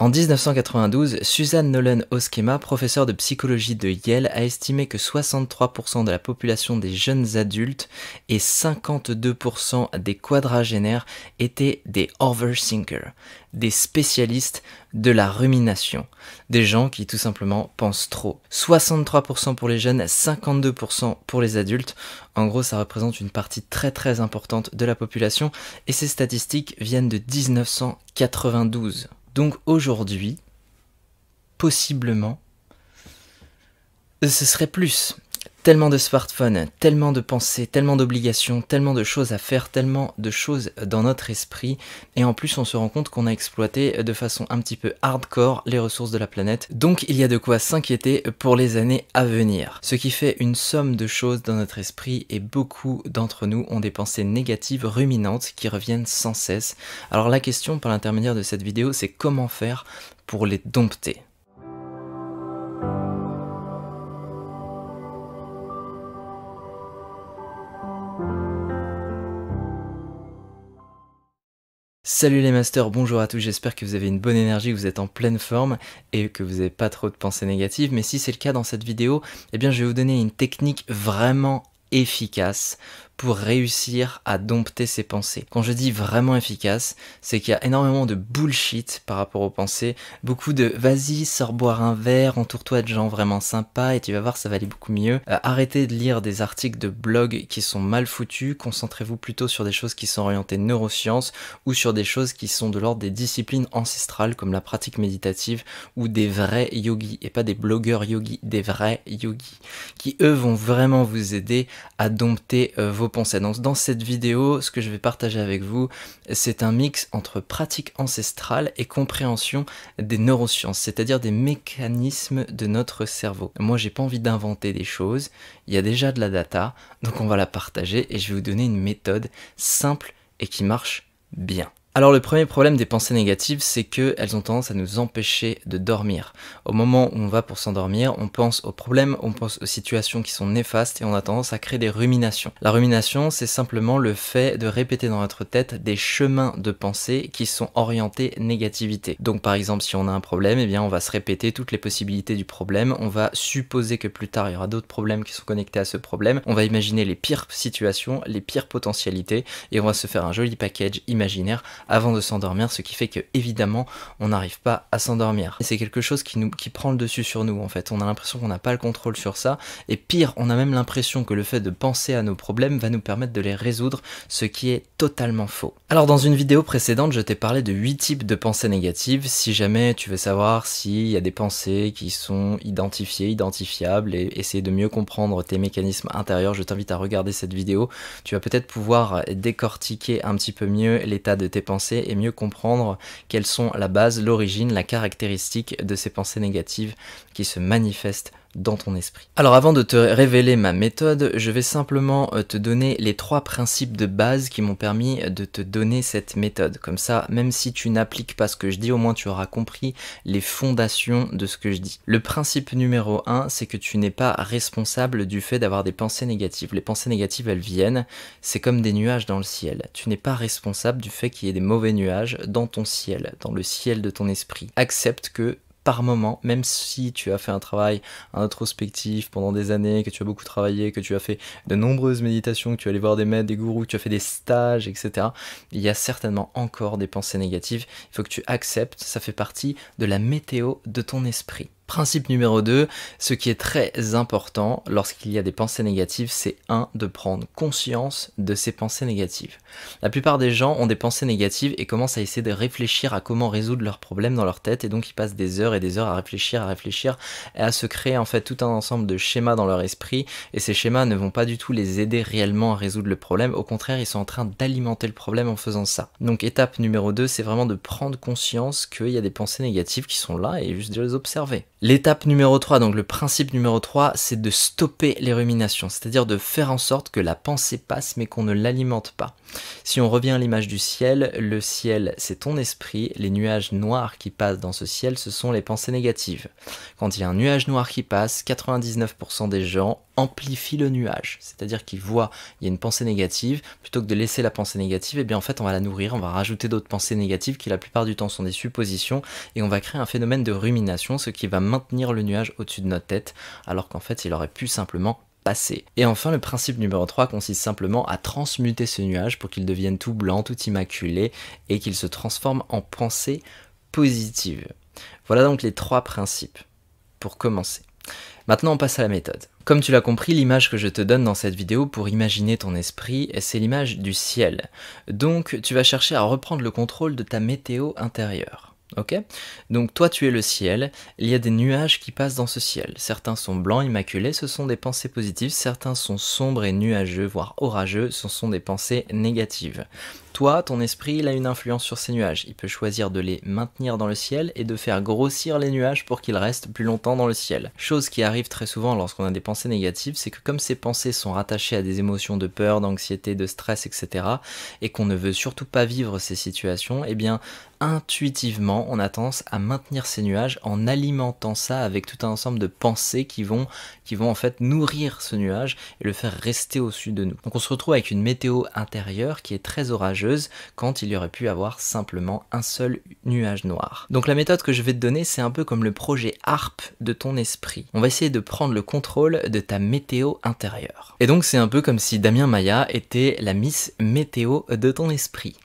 En 1992, Suzanne Nolan Oskema, professeure de psychologie de Yale, a estimé que 63% de la population des jeunes adultes et 52% des quadragénaires étaient des overthinkers, des spécialistes de la rumination, des gens qui tout simplement pensent trop. 63% pour les jeunes, 52% pour les adultes. En gros, ça représente une partie très très importante de la population et ces statistiques viennent de 1992. Donc aujourd'hui, possiblement, ce serait plus. Tellement de smartphones, tellement de pensées, tellement d'obligations, tellement de choses à faire, tellement de choses dans notre esprit. Et en plus, on se rend compte qu'on a exploité de façon un petit peu hardcore les ressources de la planète. Donc il y a de quoi s'inquiéter pour les années à venir. Ce qui fait une somme de choses dans notre esprit et beaucoup d'entre nous ont des pensées négatives ruminantes qui reviennent sans cesse. Alors la question par l'intermédiaire de cette vidéo, c'est comment faire pour les dompter? Salut les masters, bonjour à tous, j'espère que vous avez une bonne énergie, que vous êtes en pleine forme et que vous n'avez pas trop de pensées négatives, mais si c'est le cas dans cette vidéo, eh bien je vais vous donner une technique vraiment efficace pour réussir à dompter ses pensées. Quand je dis vraiment efficace, c'est qu'il y a énormément de bullshit par rapport aux pensées, beaucoup de vas-y, sors boire un verre, entoure-toi de gens vraiment sympas et tu vas voir ça va aller beaucoup mieux. Euh, arrêtez de lire des articles de blog qui sont mal foutus, concentrez-vous plutôt sur des choses qui sont orientées neurosciences ou sur des choses qui sont de l'ordre des disciplines ancestrales comme la pratique méditative ou des vrais yogis et pas des blogueurs yogis, des vrais yogis qui eux vont vraiment vous aider à dompter euh, vos pensées. dans cette vidéo, ce que je vais partager avec vous, c'est un mix entre pratique ancestrale et compréhension des neurosciences, c'est-à-dire des mécanismes de notre cerveau. Moi, j'ai pas envie d'inventer des choses, il y a déjà de la data, donc on va la partager et je vais vous donner une méthode simple et qui marche bien. Alors le premier problème des pensées négatives, c'est qu'elles ont tendance à nous empêcher de dormir. Au moment où on va pour s'endormir, on pense aux problèmes, on pense aux situations qui sont néfastes et on a tendance à créer des ruminations. La rumination, c'est simplement le fait de répéter dans notre tête des chemins de pensée qui sont orientés négativité. Donc par exemple, si on a un problème, eh bien on va se répéter toutes les possibilités du problème, on va supposer que plus tard il y aura d'autres problèmes qui sont connectés à ce problème, on va imaginer les pires situations, les pires potentialités et on va se faire un joli package imaginaire avant de s'endormir, ce qui fait que évidemment on n'arrive pas à s'endormir. Et c'est quelque chose qui, nous, qui prend le dessus sur nous en fait. On a l'impression qu'on n'a pas le contrôle sur ça. Et pire, on a même l'impression que le fait de penser à nos problèmes va nous permettre de les résoudre, ce qui est totalement faux. Alors dans une vidéo précédente, je t'ai parlé de 8 types de pensées négatives. Si jamais tu veux savoir s'il y a des pensées qui sont identifiées, identifiables et essayer de mieux comprendre tes mécanismes intérieurs, je t'invite à regarder cette vidéo. Tu vas peut-être pouvoir décortiquer un petit peu mieux l'état de tes pensées et mieux comprendre quelles sont la base, l'origine, la caractéristique de ces pensées négatives qui se manifestent dans ton esprit. Alors avant de te révéler ma méthode, je vais simplement euh, te donner les trois principes de base qui m'ont permis de te donner cette méthode. Comme ça, même si tu n'appliques pas ce que je dis, au moins tu auras compris les fondations de ce que je dis. Le principe numéro un, c'est que tu n'es pas responsable du fait d'avoir des pensées négatives. Les pensées négatives, elles viennent, c'est comme des nuages dans le ciel. Tu n'es pas responsable du fait qu'il y ait des mauvais nuages dans ton ciel, dans le ciel de ton esprit. Accepte que moment, même si tu as fait un travail introspectif pendant des années, que tu as beaucoup travaillé, que tu as fait de nombreuses méditations, que tu es allé voir des maîtres, des gourous, que tu as fait des stages, etc., il y a certainement encore des pensées négatives. Il faut que tu acceptes, ça fait partie de la météo de ton esprit. Principe numéro 2, ce qui est très important lorsqu'il y a des pensées négatives, c'est 1. de prendre conscience de ces pensées négatives. La plupart des gens ont des pensées négatives et commencent à essayer de réfléchir à comment résoudre leurs problèmes dans leur tête et donc ils passent des heures et des heures à réfléchir, à réfléchir et à se créer en fait tout un ensemble de schémas dans leur esprit et ces schémas ne vont pas du tout les aider réellement à résoudre le problème, au contraire ils sont en train d'alimenter le problème en faisant ça. Donc étape numéro 2, c'est vraiment de prendre conscience qu'il y a des pensées négatives qui sont là et juste de les observer. L'étape numéro 3, donc le principe numéro 3, c'est de stopper les ruminations, c'est-à-dire de faire en sorte que la pensée passe mais qu'on ne l'alimente pas. Si on revient à l'image du ciel, le ciel c'est ton esprit, les nuages noirs qui passent dans ce ciel ce sont les pensées négatives. Quand il y a un nuage noir qui passe, 99% des gens amplifient le nuage, c'est-à-dire qu'ils voient il y a une pensée négative, plutôt que de laisser la pensée négative, et eh bien en fait on va la nourrir, on va rajouter d'autres pensées négatives qui la plupart du temps sont des suppositions, et on va créer un phénomène de rumination, ce qui va maintenir le nuage au-dessus de notre tête, alors qu'en fait il aurait pu simplement passer. Et enfin, le principe numéro 3 consiste simplement à transmuter ce nuage pour qu'il devienne tout blanc, tout immaculé, et qu'il se transforme en pensée positive. Voilà donc les trois principes pour commencer. Maintenant, on passe à la méthode. Comme tu l'as compris, l'image que je te donne dans cette vidéo pour imaginer ton esprit, c'est l'image du ciel. Donc, tu vas chercher à reprendre le contrôle de ta météo intérieure. Ok Donc toi tu es le ciel, il y a des nuages qui passent dans ce ciel. Certains sont blancs, immaculés, ce sont des pensées positives, certains sont sombres et nuageux, voire orageux, ce sont des pensées négatives. Toi, ton esprit, il a une influence sur ces nuages. Il peut choisir de les maintenir dans le ciel et de faire grossir les nuages pour qu'ils restent plus longtemps dans le ciel. Chose qui arrive très souvent lorsqu'on a des pensées négatives, c'est que comme ces pensées sont rattachées à des émotions de peur, d'anxiété, de stress, etc., et qu'on ne veut surtout pas vivre ces situations, eh bien, intuitivement, on a tendance à maintenir ces nuages en alimentant ça avec tout un ensemble de pensées qui vont, qui vont en fait nourrir ce nuage et le faire rester au-dessus de nous. Donc on se retrouve avec une météo intérieure qui est très orageuse quand il y aurait pu avoir simplement un seul nuage noir. Donc la méthode que je vais te donner, c'est un peu comme le projet ARP de ton esprit. On va essayer de prendre le contrôle de ta météo intérieure. Et donc c'est un peu comme si Damien Maya était la Miss Météo de ton esprit.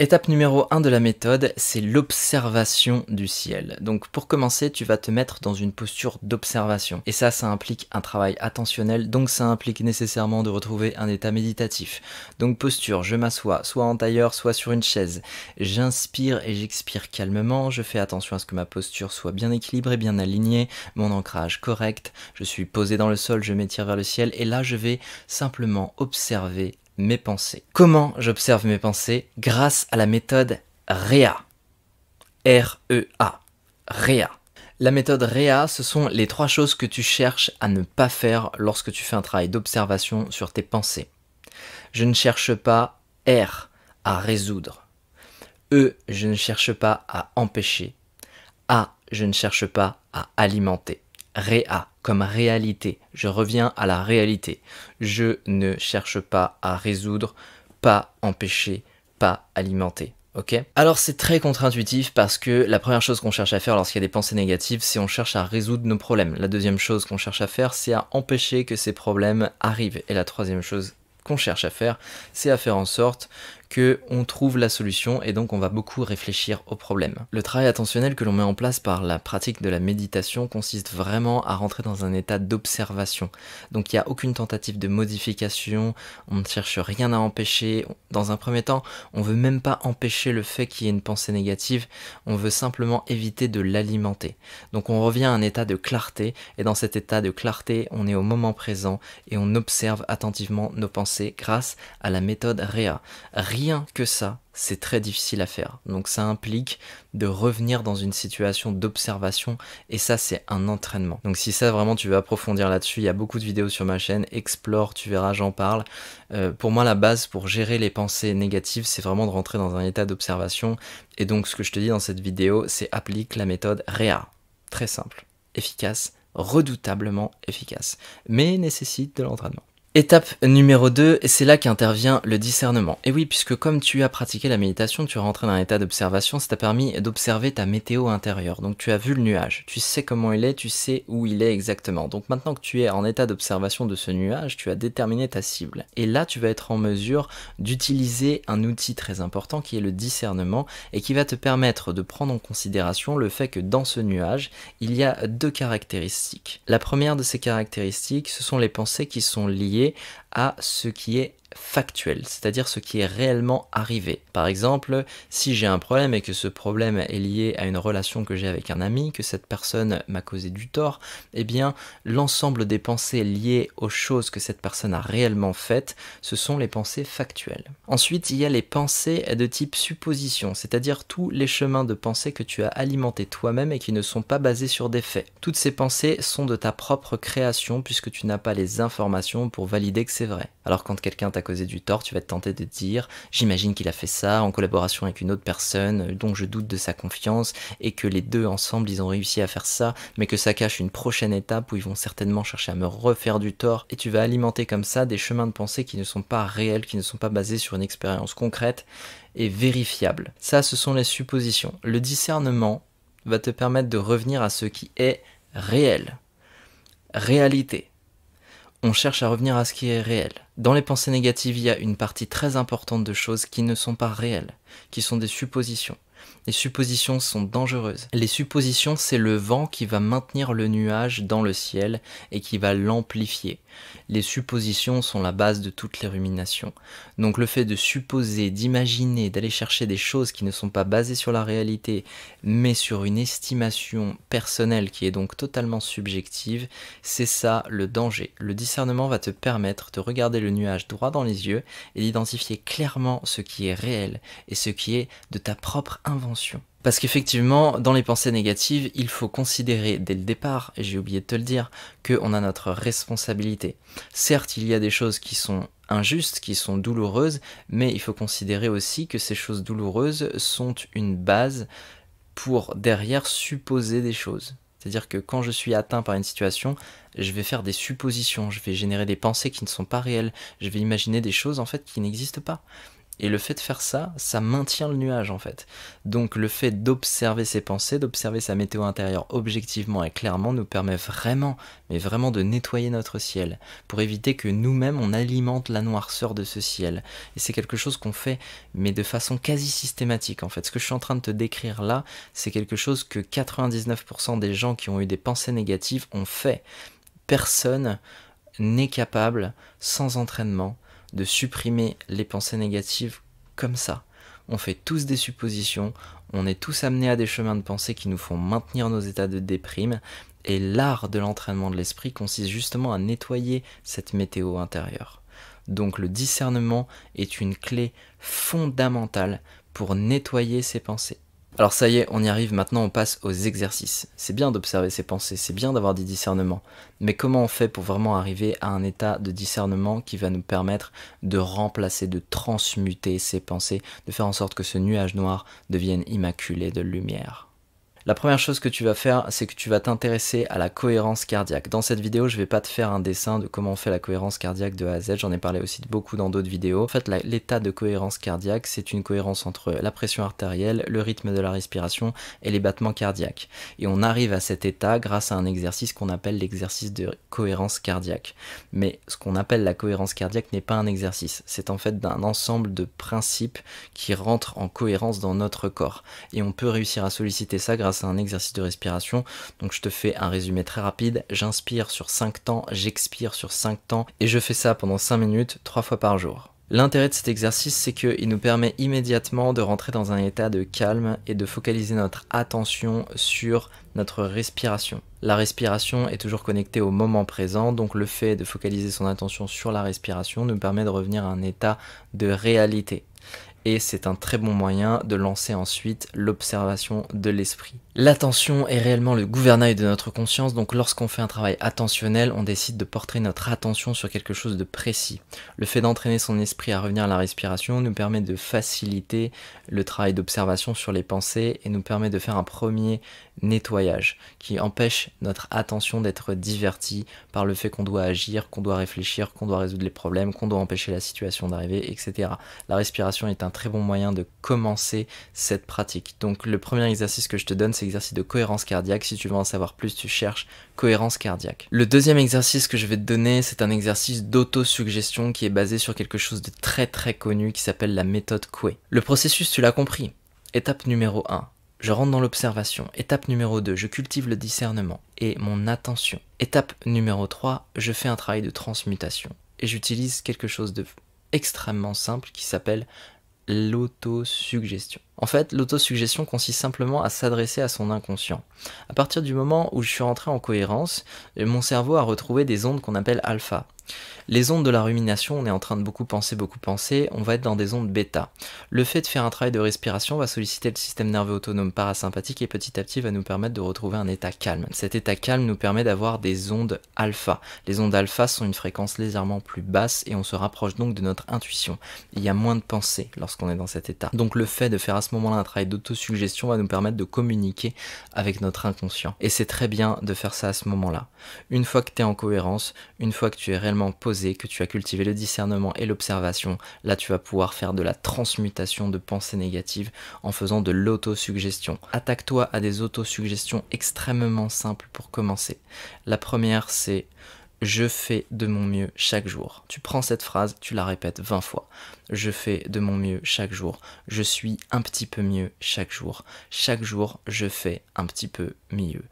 Étape numéro 1 de la méthode, c'est l'observation du ciel. Donc pour commencer, tu vas te mettre dans une posture d'observation. Et ça, ça implique un travail attentionnel, donc ça implique nécessairement de retrouver un état méditatif. Donc posture, je m'assois, soit en tailleur, soit sur une chaise. J'inspire et j'expire calmement, je fais attention à ce que ma posture soit bien équilibrée, bien alignée, mon ancrage correct, je suis posé dans le sol, je m'étire vers le ciel, et là je vais simplement observer mes pensées. Comment j'observe mes pensées Grâce à la méthode REA. R-E-A. REA. La méthode REA, ce sont les trois choses que tu cherches à ne pas faire lorsque tu fais un travail d'observation sur tes pensées. Je ne cherche pas R à résoudre. E, je ne cherche pas à empêcher. A, je ne cherche pas à alimenter. Réa comme réalité. Je reviens à la réalité. Je ne cherche pas à résoudre, pas empêcher, pas alimenter. Ok? Alors c'est très contre-intuitif parce que la première chose qu'on cherche à faire lorsqu'il y a des pensées négatives, c'est on cherche à résoudre nos problèmes. La deuxième chose qu'on cherche à faire, c'est à empêcher que ces problèmes arrivent. Et la troisième chose qu'on cherche à faire, c'est à faire en sorte que on trouve la solution et donc on va beaucoup réfléchir au problème. Le travail attentionnel que l'on met en place par la pratique de la méditation consiste vraiment à rentrer dans un état d'observation. Donc il n'y a aucune tentative de modification, on ne cherche rien à empêcher. Dans un premier temps, on veut même pas empêcher le fait qu'il y ait une pensée négative, on veut simplement éviter de l'alimenter. Donc on revient à un état de clarté et dans cet état de clarté, on est au moment présent et on observe attentivement nos pensées grâce à la méthode REA que ça, c'est très difficile à faire. Donc ça implique de revenir dans une situation d'observation et ça c'est un entraînement. Donc si ça vraiment tu veux approfondir là-dessus, il y a beaucoup de vidéos sur ma chaîne, explore, tu verras, j'en parle. Euh, pour moi la base pour gérer les pensées négatives, c'est vraiment de rentrer dans un état d'observation et donc ce que je te dis dans cette vidéo, c'est applique la méthode REA. Très simple, efficace, redoutablement efficace, mais nécessite de l'entraînement. Étape numéro 2, c'est là qu'intervient le discernement. Et oui, puisque comme tu as pratiqué la méditation, tu es rentré dans un état d'observation, ça t'a permis d'observer ta météo intérieure. Donc tu as vu le nuage, tu sais comment il est, tu sais où il est exactement. Donc maintenant que tu es en état d'observation de ce nuage, tu as déterminé ta cible. Et là, tu vas être en mesure d'utiliser un outil très important qui est le discernement et qui va te permettre de prendre en considération le fait que dans ce nuage, il y a deux caractéristiques. La première de ces caractéristiques, ce sont les pensées qui sont liées à ce qui est factuel, c'est-à-dire ce qui est réellement arrivé. Par exemple, si j'ai un problème et que ce problème est lié à une relation que j'ai avec un ami, que cette personne m'a causé du tort, eh bien l'ensemble des pensées liées aux choses que cette personne a réellement faites, ce sont les pensées factuelles. Ensuite, il y a les pensées de type supposition, c'est-à-dire tous les chemins de pensée que tu as alimentés toi-même et qui ne sont pas basés sur des faits. Toutes ces pensées sont de ta propre création puisque tu n'as pas les informations pour valider que c'est vrai. Alors quand quelqu'un t'a causé du tort, tu vas te tenter de dire j'imagine qu'il a fait ça en collaboration avec une autre personne dont je doute de sa confiance et que les deux ensemble ils ont réussi à faire ça, mais que ça cache une prochaine étape où ils vont certainement chercher à me refaire du tort et tu vas alimenter comme ça des chemins de pensée qui ne sont pas réels, qui ne sont pas basés sur une expérience concrète et vérifiable. Ça ce sont les suppositions. Le discernement va te permettre de revenir à ce qui est réel. Réalité on cherche à revenir à ce qui est réel. Dans les pensées négatives, il y a une partie très importante de choses qui ne sont pas réelles, qui sont des suppositions. Les suppositions sont dangereuses. Les suppositions, c'est le vent qui va maintenir le nuage dans le ciel et qui va l'amplifier. Les suppositions sont la base de toutes les ruminations. Donc le fait de supposer, d'imaginer, d'aller chercher des choses qui ne sont pas basées sur la réalité, mais sur une estimation personnelle qui est donc totalement subjective, c'est ça le danger. Le discernement va te permettre de regarder le nuage droit dans les yeux et d'identifier clairement ce qui est réel et ce qui est de ta propre invention. Parce qu'effectivement, dans les pensées négatives, il faut considérer dès le départ, et j'ai oublié de te le dire, qu'on a notre responsabilité. Certes, il y a des choses qui sont injustes, qui sont douloureuses, mais il faut considérer aussi que ces choses douloureuses sont une base pour derrière supposer des choses. C'est-à-dire que quand je suis atteint par une situation, je vais faire des suppositions, je vais générer des pensées qui ne sont pas réelles, je vais imaginer des choses en fait qui n'existent pas. Et le fait de faire ça, ça maintient le nuage en fait. Donc le fait d'observer ses pensées, d'observer sa météo intérieure objectivement et clairement nous permet vraiment, mais vraiment de nettoyer notre ciel, pour éviter que nous-mêmes on alimente la noirceur de ce ciel. Et c'est quelque chose qu'on fait, mais de façon quasi systématique en fait. Ce que je suis en train de te décrire là, c'est quelque chose que 99% des gens qui ont eu des pensées négatives ont fait. Personne n'est capable, sans entraînement, de supprimer les pensées négatives comme ça. On fait tous des suppositions, on est tous amenés à des chemins de pensée qui nous font maintenir nos états de déprime, et l'art de l'entraînement de l'esprit consiste justement à nettoyer cette météo intérieure. Donc le discernement est une clé fondamentale pour nettoyer ses pensées. Alors ça y est, on y arrive, maintenant on passe aux exercices. C'est bien d'observer ses pensées, c'est bien d'avoir des discernements, mais comment on fait pour vraiment arriver à un état de discernement qui va nous permettre de remplacer, de transmuter ces pensées, de faire en sorte que ce nuage noir devienne immaculé de lumière? La première chose que tu vas faire, c'est que tu vas t'intéresser à la cohérence cardiaque. Dans cette vidéo, je vais pas te faire un dessin de comment on fait la cohérence cardiaque de A à Z, j'en ai parlé aussi beaucoup dans d'autres vidéos. En fait, l'état de cohérence cardiaque, c'est une cohérence entre la pression artérielle, le rythme de la respiration et les battements cardiaques. Et on arrive à cet état grâce à un exercice qu'on appelle l'exercice de cohérence cardiaque. Mais ce qu'on appelle la cohérence cardiaque n'est pas un exercice, c'est en fait d'un ensemble de principes qui rentrent en cohérence dans notre corps. Et on peut réussir à solliciter ça grâce un exercice de respiration. Donc je te fais un résumé très rapide. J'inspire sur 5 temps, j'expire sur 5 temps et je fais ça pendant 5 minutes, 3 fois par jour. L'intérêt de cet exercice, c'est qu'il nous permet immédiatement de rentrer dans un état de calme et de focaliser notre attention sur notre respiration. La respiration est toujours connectée au moment présent, donc le fait de focaliser son attention sur la respiration nous permet de revenir à un état de réalité et c'est un très bon moyen de lancer ensuite l'observation de l'esprit. L'attention est réellement le gouvernail de notre conscience, donc lorsqu'on fait un travail attentionnel, on décide de porter notre attention sur quelque chose de précis. Le fait d'entraîner son esprit à revenir à la respiration nous permet de faciliter le travail d'observation sur les pensées et nous permet de faire un premier nettoyage qui empêche notre attention d'être divertie par le fait qu'on doit agir, qu'on doit réfléchir, qu'on doit résoudre les problèmes, qu'on doit empêcher la situation d'arriver, etc. La respiration est un très bon moyen de commencer cette pratique. Donc le premier exercice que je te donne, c'est l'exercice de cohérence cardiaque. Si tu veux en savoir plus, tu cherches cohérence cardiaque. Le deuxième exercice que je vais te donner, c'est un exercice d'autosuggestion qui est basé sur quelque chose de très très connu qui s'appelle la méthode Coué. Le processus, tu l'as compris. Étape numéro 1, je rentre dans l'observation. Étape numéro 2, je cultive le discernement et mon attention. Étape numéro 3, je fais un travail de transmutation et j'utilise quelque chose de extrêmement simple qui s'appelle l'autosuggestion. En fait, l'autosuggestion consiste simplement à s'adresser à son inconscient. À partir du moment où je suis rentré en cohérence, mon cerveau a retrouvé des ondes qu'on appelle alpha. Les ondes de la rumination, on est en train de beaucoup penser, beaucoup penser, on va être dans des ondes bêta. Le fait de faire un travail de respiration va solliciter le système nerveux autonome parasympathique et petit à petit va nous permettre de retrouver un état calme. Cet état calme nous permet d'avoir des ondes alpha. Les ondes alpha sont une fréquence légèrement plus basse et on se rapproche donc de notre intuition. Il y a moins de pensée lorsqu'on est dans cet état. Donc le fait de faire moment-là un travail d'autosuggestion va nous permettre de communiquer avec notre inconscient. Et c'est très bien de faire ça à ce moment-là. Une fois que tu es en cohérence, une fois que tu es réellement posé que tu as cultivé le discernement et l'observation, là tu vas pouvoir faire de la transmutation de pensées négatives en faisant de l'autosuggestion. Attaque-toi à des autosuggestions extrêmement simples pour commencer. La première c'est je fais de mon mieux chaque jour. Tu prends cette phrase, tu la répètes 20 fois. Je fais de mon mieux chaque jour. Je suis un petit peu mieux chaque jour. Chaque jour, je fais un petit peu mieux.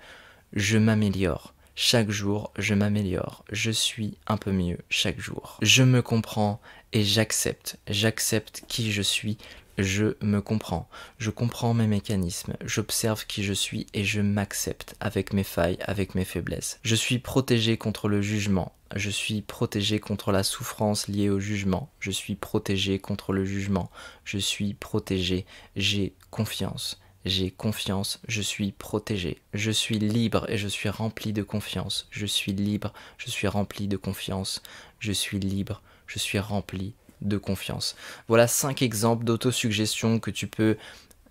Je m'améliore. Chaque jour, je m'améliore, je suis un peu mieux chaque jour. Je me comprends et j'accepte, j'accepte qui je suis, je me comprends, je comprends mes mécanismes, j'observe qui je suis et je m'accepte avec mes failles, avec mes faiblesses. Je suis protégé contre le jugement, je suis protégé contre la souffrance liée au jugement, je suis protégé contre le jugement, je suis protégé, j'ai confiance j'ai confiance, je suis protégé, je suis libre et je suis rempli de confiance, je suis libre, je suis rempli de confiance, je suis libre, je suis rempli de confiance. Voilà cinq exemples d'autosuggestion que tu peux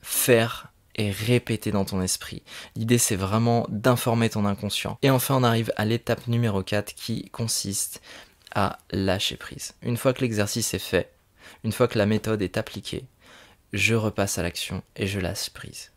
faire et répéter dans ton esprit. L'idée c'est vraiment d'informer ton inconscient. Et enfin on arrive à l'étape numéro 4 qui consiste à lâcher prise. Une fois que l'exercice est fait, une fois que la méthode est appliquée, je repasse à l'action et je laisse prise.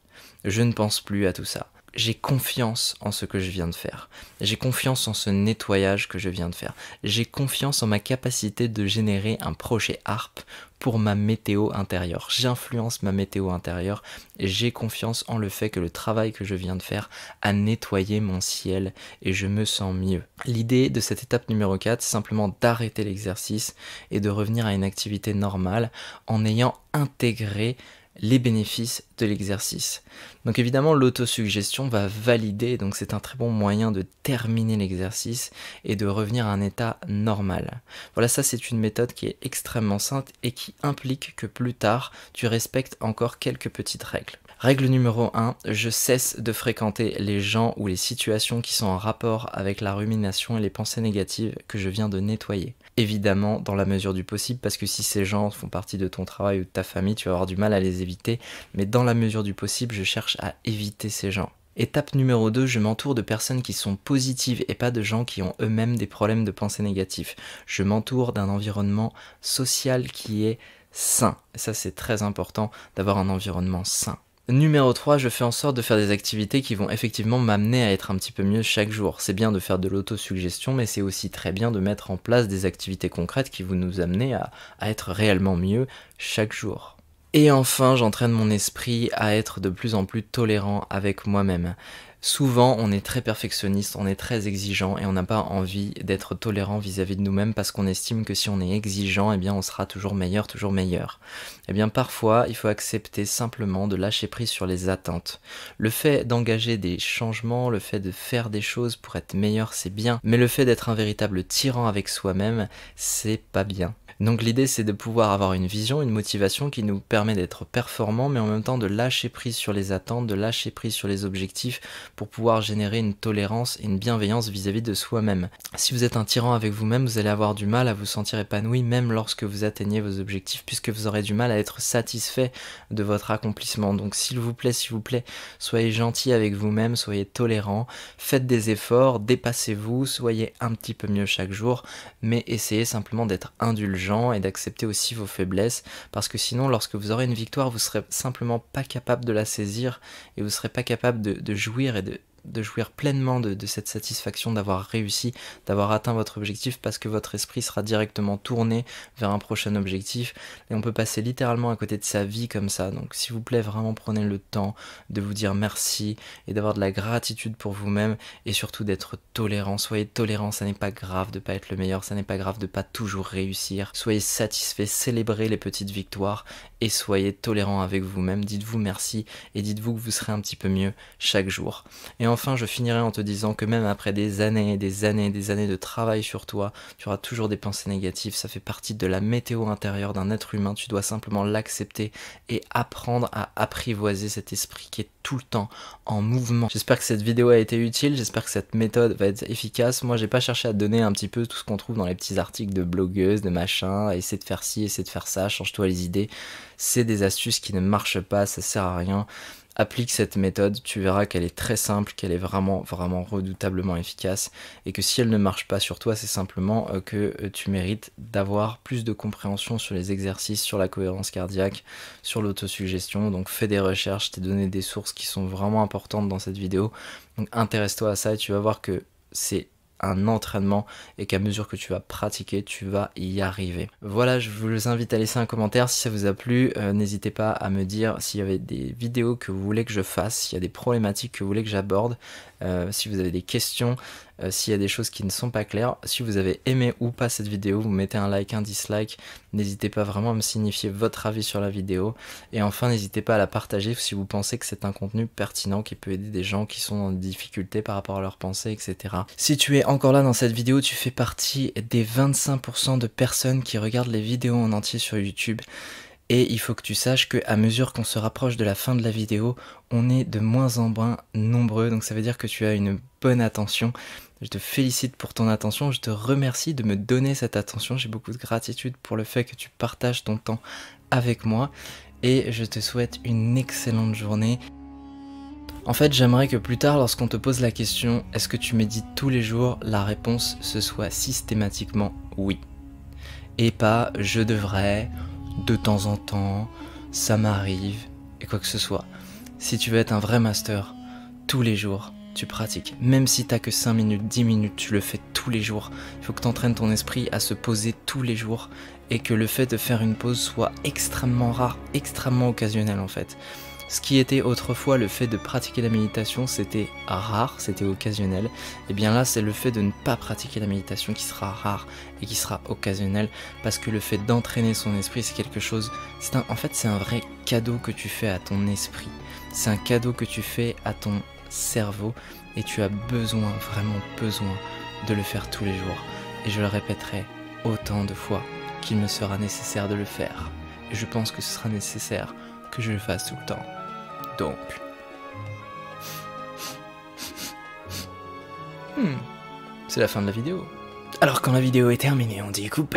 Je ne pense plus à tout ça. J'ai confiance en ce que je viens de faire. J'ai confiance en ce nettoyage que je viens de faire. J'ai confiance en ma capacité de générer un projet ARP pour ma météo intérieure. J'influence ma météo intérieure j'ai confiance en le fait que le travail que je viens de faire a nettoyé mon ciel et je me sens mieux. L'idée de cette étape numéro 4, c'est simplement d'arrêter l'exercice et de revenir à une activité normale en ayant intégré les bénéfices de l'exercice. Donc évidemment l'autosuggestion va valider, donc c'est un très bon moyen de terminer l'exercice et de revenir à un état normal. Voilà, ça c'est une méthode qui est extrêmement simple et qui implique que plus tard tu respectes encore quelques petites règles. Règle numéro 1, je cesse de fréquenter les gens ou les situations qui sont en rapport avec la rumination et les pensées négatives que je viens de nettoyer. Évidemment, dans la mesure du possible, parce que si ces gens font partie de ton travail ou de ta famille, tu vas avoir du mal à les éviter, mais dans la mesure du possible, je cherche à éviter ces gens. Étape numéro 2, je m'entoure de personnes qui sont positives et pas de gens qui ont eux-mêmes des problèmes de pensée négative. Je m'entoure d'un environnement social qui est sain. Ça, c'est très important d'avoir un environnement sain. Numéro 3, je fais en sorte de faire des activités qui vont effectivement m'amener à être un petit peu mieux chaque jour. C'est bien de faire de l'autosuggestion, mais c'est aussi très bien de mettre en place des activités concrètes qui vont nous amener à, à être réellement mieux chaque jour. Et enfin, j'entraîne mon esprit à être de plus en plus tolérant avec moi-même. Souvent, on est très perfectionniste, on est très exigeant et on n'a pas envie d'être tolérant vis-à-vis de nous-mêmes parce qu'on estime que si on est exigeant, eh bien, on sera toujours meilleur, toujours meilleur. Eh bien, parfois, il faut accepter simplement de lâcher prise sur les attentes. Le fait d'engager des changements, le fait de faire des choses pour être meilleur, c'est bien, mais le fait d'être un véritable tyran avec soi-même, c'est pas bien. Donc l'idée c'est de pouvoir avoir une vision, une motivation qui nous permet d'être performant, mais en même temps de lâcher prise sur les attentes, de lâcher prise sur les objectifs pour pouvoir générer une tolérance et une bienveillance vis-à-vis de soi-même. Si vous êtes un tyran avec vous-même, vous allez avoir du mal à vous sentir épanoui même lorsque vous atteignez vos objectifs, puisque vous aurez du mal à être satisfait de votre accomplissement. Donc s'il vous plaît, s'il vous plaît, soyez gentil avec vous-même, soyez tolérant, faites des efforts, dépassez-vous, soyez un petit peu mieux chaque jour, mais essayez simplement d'être indulgent et d'accepter aussi vos faiblesses parce que sinon lorsque vous aurez une victoire vous serez simplement pas capable de la saisir et vous serez pas capable de, jouir et de, de jouir pleinement de, cette satisfaction d'avoir réussi, d'avoir atteint votre objectif parce que votre esprit sera directement tourné vers un prochain objectif et on peut passer littéralement à côté de sa vie comme ça. Donc s'il vous plaît, vraiment prenez le temps de vous dire merci et d'avoir de la gratitude pour vous-même et surtout d'être tolérant. Soyez tolérant, ça n'est pas grave de pas être le meilleur, ça n'est pas grave de pas toujours réussir. Soyez satisfait, célébrez les petites victoires et soyez tolérant avec vous-même. Dites-vous merci et dites-vous que vous serez un petit peu mieux chaque jour. Et enfin, je finirai en te disant que même après des années et des années et des années de travail sur toi, tu auras toujours des pensées négatives. Ça fait partie de la météo intérieure d'un être humain. Tu dois simplement l'accepter et apprendre à apprivoiser cet esprit qui est tout le temps en mouvement. J'espère que cette vidéo a été utile, j'espère que cette méthode va être efficace. Moi, j'ai pas cherché à donner un petit peu tout ce qu'on trouve dans les petits articles de blogueuses, de machin, essayer de faire ci, essayer de faire ça, change-toi les idées. C'est des astuces qui ne marchent pas, ça sert à rien applique cette méthode, tu verras qu'elle est très simple, qu'elle est vraiment, vraiment redoutablement efficace, et que si elle ne marche pas sur toi, c'est simplement euh, que euh, tu mérites d'avoir plus de compréhension sur les exercices, sur la cohérence cardiaque, sur l'autosuggestion. Donc fais des recherches, t'ai donné des sources qui sont vraiment importantes dans cette vidéo. Donc intéresse-toi à ça et tu vas voir que c'est entraînement et qu'à mesure que tu vas pratiquer, tu vas y arriver. Voilà, je vous invite à laisser un commentaire si ça vous a plu. Euh, n'hésitez pas à me dire s'il y avait des vidéos que vous voulez que je fasse, s'il y a des problématiques que vous voulez que j'aborde. Euh, si vous avez des questions, euh, s'il y a des choses qui ne sont pas claires, si vous avez aimé ou pas cette vidéo, vous mettez un like, un dislike, n'hésitez pas vraiment à me signifier votre avis sur la vidéo, et enfin n'hésitez pas à la partager si vous pensez que c'est un contenu pertinent qui peut aider des gens qui sont en difficulté par rapport à leurs pensées, etc. Si tu es encore là dans cette vidéo, tu fais partie des 25% de personnes qui regardent les vidéos en entier sur YouTube. Et il faut que tu saches qu'à mesure qu'on se rapproche de la fin de la vidéo, on est de moins en moins nombreux. Donc ça veut dire que tu as une bonne attention. Je te félicite pour ton attention. Je te remercie de me donner cette attention. J'ai beaucoup de gratitude pour le fait que tu partages ton temps avec moi. Et je te souhaite une excellente journée. En fait, j'aimerais que plus tard, lorsqu'on te pose la question est-ce que tu médites tous les jours? La réponse ce soit systématiquement oui. Et pas je devrais de temps en temps, ça m'arrive, et quoi que ce soit. Si tu veux être un vrai master, tous les jours, tu pratiques. Même si t'as que 5 minutes, 10 minutes, tu le fais tous les jours. Il faut que tu entraînes ton esprit à se poser tous les jours et que le fait de faire une pause soit extrêmement rare, extrêmement occasionnel en fait. Ce qui était autrefois le fait de pratiquer la méditation, c'était rare, c'était occasionnel. Et eh bien là, c'est le fait de ne pas pratiquer la méditation qui sera rare et qui sera occasionnel, parce que le fait d'entraîner son esprit, c'est quelque chose. En fait, c'est un vrai cadeau que tu fais à ton esprit. C'est un cadeau que tu fais à ton cerveau, et tu as besoin, vraiment besoin, de le faire tous les jours. Et je le répéterai autant de fois qu'il me sera nécessaire de le faire. Et je pense que ce sera nécessaire que je le fasse tout le temps. Donc. Hmm. C'est la fin de la vidéo. Alors quand la vidéo est terminée, on dit coupe.